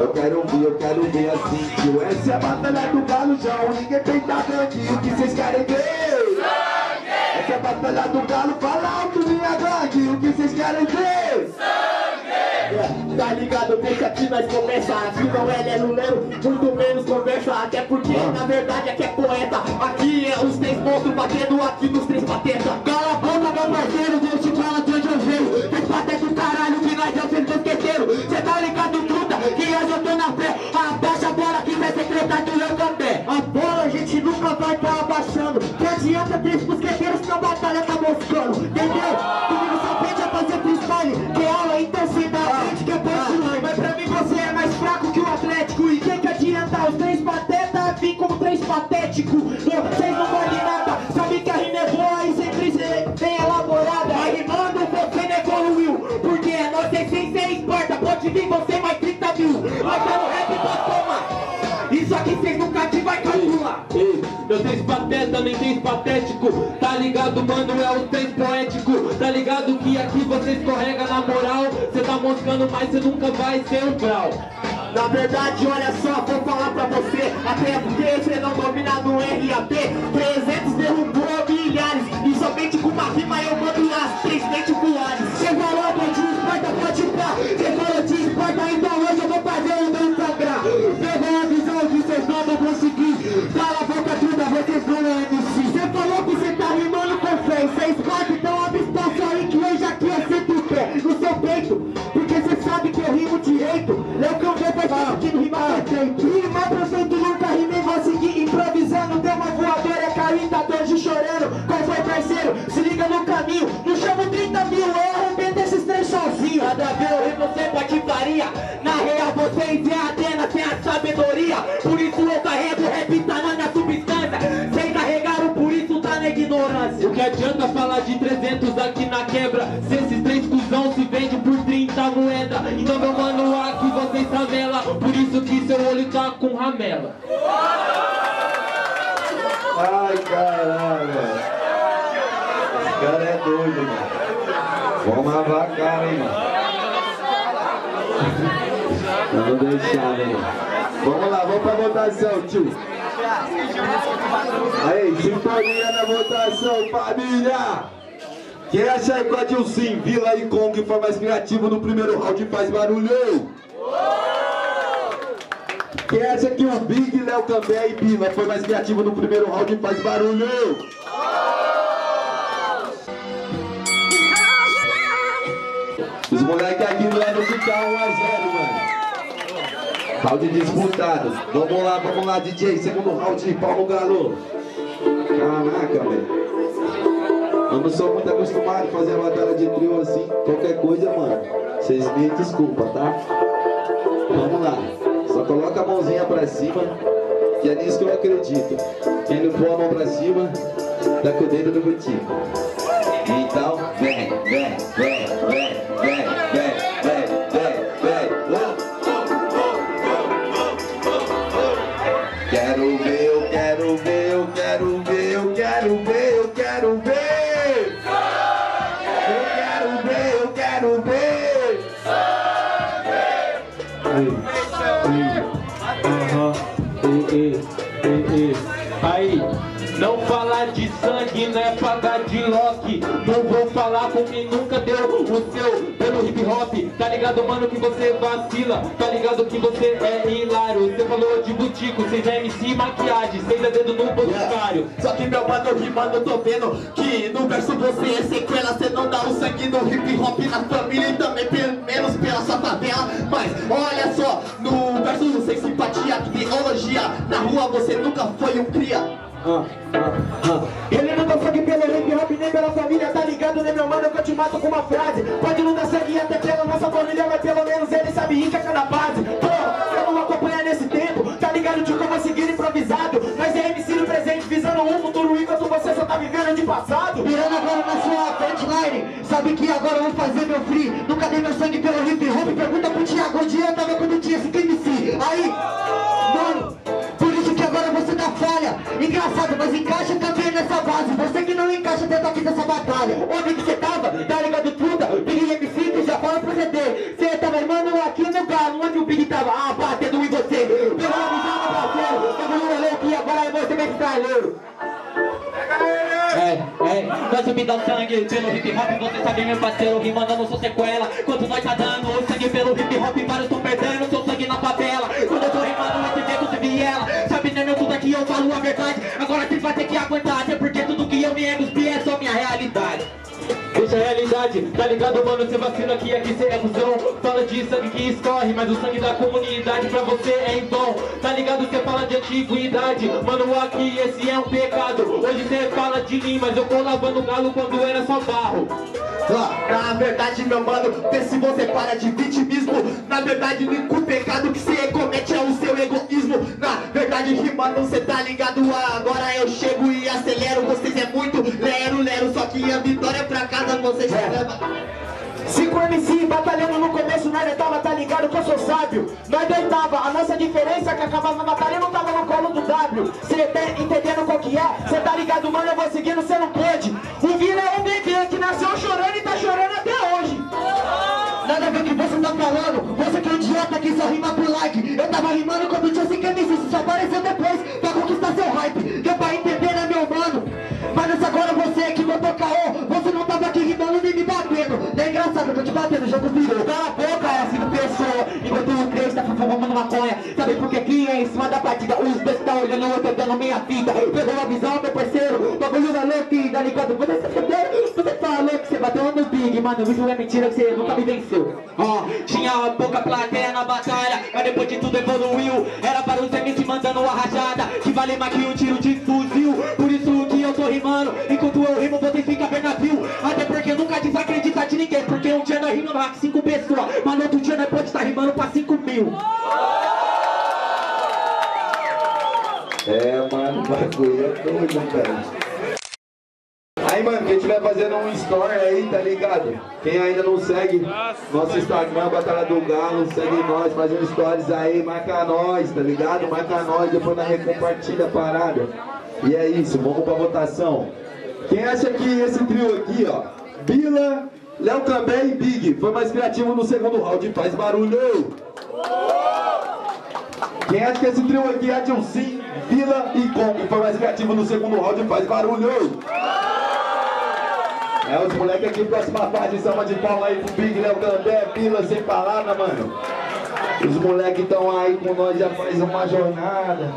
Eu quero ver, eu quero ver assim Tio, essa é a batalha do galo, João Ninguém peita grande, o que vocês querem ver? Essa é a batalha do galo, fala alto minha gangue O que vocês querem ver? Tá ligado? Deixa aqui nós começa Aqui não é Lelo Lelo, muito menos conversa Até porque na verdade aqui é poeta. Aqui é os três monstros batendo aqui nos três patetas Cala a boca meu parceiro, Deus te fala de onde eu venho. Três patetas do caralho que nós é o centro esqueceram Cê tá ligado moscando Entendeu? Comigo só aprende a fazer freestyle Que aula intensidade, que é punchline Mas pra mim você é mais fraco que o Atlético. E que que adianta os três patetas vir como três patéticos. Vocês não valem nada, sabe que a rima é eu três pateta, nem três patético Tá ligado, mano, é o três poético. Tá ligado que aqui você escorrega na moral. Cê tá moscando, mas cê nunca vai ser um grau. Na verdade, olha só, vou falar pra você. Até porque você não domina no RAP cair, tá dois chorando. Qual foi parceiro? Se liga no caminho. Não chamo 30 mil, eu arrebento esses três sozinho. Nada a ver, eu rimo sem patifaria. Na real vocês é a Atena, sem a sabedoria. Por isso eu carrego, o rap tá na minha substância. Sem carregaram, por isso tá na ignorância. O que adianta falar de 300 aqui na quebra? Se esses três cuzão se vende por 30 moeda. Então meu mano, aqui vocês favela Por isso que seu olho tá com ramela Ai, caralho. Esse cara é doido, mano. Vamos lavar a cara, hein, mano. Não deixar, né, mano. Vamos lá, vamos pra votação, tio. Aí, sintonia na votação, família! Quem acha aí que o Adilcim, Vila e Kong foi mais criativo no primeiro round faz barulho? Acha que o Big, Léo Cambé e Bila foi mais criativo no primeiro round faz barulho? Os moleques aqui não é ficar 1 a 0 mano. Round disputado. Vamos lá, vamos lá, DJ. Segundo round, Paulo Galo. Caraca, velho. Eu não sou muito acostumado a fazer a batalha de trio assim. Qualquer coisa, mano. Vocês me desculpam, tá? Vamos lá. Só coloca a mãozinha pra cima, que é nisso que eu acredito. Quem não pôr a mão pra cima, tá com o dedo no butico. Então, vem, vem, vem, vem, vem, vem, vem, vem, vem. Quero ver, quero ver, eu quero ver, eu quero ver, eu quero ver. Não é pagar de lock Não vou falar com quem nunca deu o seu pelo hip hop. Tá ligado, mano, que você vacila? Tá ligado que você é hilário? Você falou de butico, cês é MC maquiagem Cês é dedo no boticário Só que meu mano rimando, eu tô vendo que no verso você é sequela, cê não dá o sangue no hip hop na família e também pelo menos pela sua favela. Mas olha só, no verso sem simpatia, ideologia, na rua você nunca foi um cria. Ele não dá sangue pelo hip hop nem pela família, tá ligado, né meu mano? Que eu te mato com uma frase. Pode não dar sangue até pela nossa família, mas pelo menos ele sabe é cada base. Pô, você não acompanha nesse tempo, tá ligado de como eu seguir improvisado. Mas é MC no presente, visando um futuro enquanto você só tá vivendo de passado. Mirando agora na sua punchline Sabe que agora eu vou fazer meu free Nunca dei meu sangue pelo hip hop Pergunta não encaixa dentro aqui dessa batalha. Onde que você tava? Tá ligado tudo? Big MC, tu já fala pro CD. Você tava, mano, aqui no galo, onde o Big tava? Ah, batendo em você. Pegou a Deus, meu é parceiro, tava louco e agora é você meu estraleiro. Tá é, é, nós me dá sangue pelo hip hop, você sabe meu parceiro, rimando não sou sequela Quanto nós tá dando sangue pelo hip hop, vários tão perdendo seu sangue na favela Quando eu tô rimando, esse jeito se viela Sabe né meu tudo aqui, eu falo a verdade, agora você vai ter que aguentar até Realidade, tá ligado mano, você vacila aqui, aqui cê é cuzão. Fala de sangue que escorre, mas o sangue da comunidade pra você é em vão. Tá ligado, cê fala de antiguidade, mano aqui esse é um pecado. Hoje cê fala de mim, mas eu tô lavando galo quando era só barro. Na verdade, meu mano, vê se você para de vitimismo. Na verdade, o único pecado que você comete é o seu egoísmo. Na verdade, rimando, cê tá ligado? Agora eu chego e acelero. Vocês é muito lero, lero. Só que a vitória pra casa vocês já leva Cinco MC batalhando no começo, nós tava, tá ligado que eu sou sábio. Nós deitava, a nossa diferença é que acabava batalha não tava no colo do W. Cê tá entendendo qual que é? Cê tá ligado, mano, eu vou seguindo, cê não pode. O Vila é um bebê que nasceu chorando e tá chorando até hoje. Nada a ver o que você tá falando. Você que é idiota que só rima por like. Eu tava rimando quando tinha 5 MC Você só apareceu depois pra conquistar seu hype. Deu pra entender, né meu mano? Mas agora você que botou caô. Você não aqui rimando nem me batendo. Não é engraçado, eu tô te batendo, o jogo virou. Cala a boca, é cinco pessoas Enquanto o três tá fumando maconha. Sabe por que aqui é em cima da partida. Os dois tá olhando, eu tô dando minha fita Pegou a visão, meu parceiro. Bagulho na louca, tá ligado? Você se Mano, isso é mentira que você nunca me venceu. Ó, tinha pouca plateia na batalha Mas depois de tudo evoluiu. Era para os MC mandando a rajada Que vale mais que um tiro de fuzil. Por isso que eu tô rimando Enquanto eu rimo, você fica bem navio Até porque nunca desacredita de ninguém Porque um dia nós rimamos hack 5 pessoas Mas no outro dia nós pode estar rimando pra 5 mil. É, mano, o bagulho é doido, velho. Estiver fazendo um story aí, tá ligado? Quem ainda não segue nosso Instagram, Batalha do Galo, segue nós, faz um stories aí, marca nós, tá ligado? Marca nós, depois nós recompartilha a parada. E é isso, vamos pra votação. Quem acha que esse trio aqui, ó, Bila, Léo Cambé e Big, foi mais criativo no segundo round, faz barulho! Quem acha que esse trio aqui é Dilcim, Vila e Kong foi mais criativo no segundo round faz barulho? É, os moleques aqui, próxima fase, salva de palma aí pro Big, Léo Candé, Vila, sem palavra, mano. Os moleques estão aí com nós já faz uma jornada.